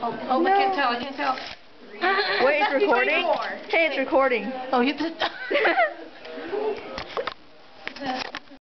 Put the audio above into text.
Oh, oh, I can't tell, I can't tell. Wait, it's recording? Hey, it's recording. Oh, you